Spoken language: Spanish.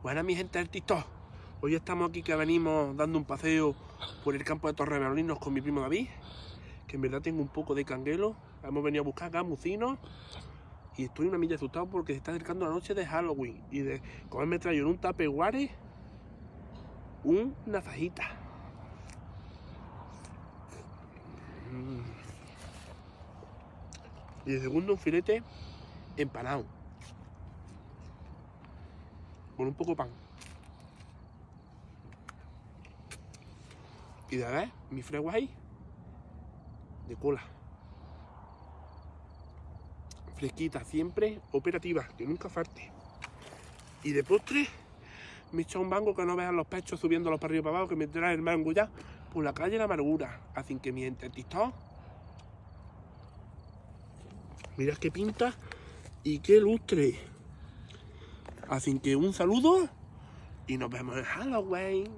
Buenas mi gente TikTok. Hoy estamos aquí que venimos dando un paseo por el campo de Torremolinos con mi primo David, que en verdad tengo un poco de canguelo. Hemos venido a buscar gamucinos y estoy una milla asustado porque se está acercando la noche de Halloween y de comerme traído en un tapeguare una fajita. Mm. Y de segundo un filete empanado. Con un poco de pan. Y de ver mi fregua ahí de cola. Fresquita, siempre operativa, que nunca falte. Y de postre me echa un mango que no vean los pechos subiéndolos para arriba para abajo, que me trae el mango ya por la calle la amargura. Así que mi gente, TikTok. Mirad qué pinta y qué lustre. Así que un saludo y nos vemos en Halloween.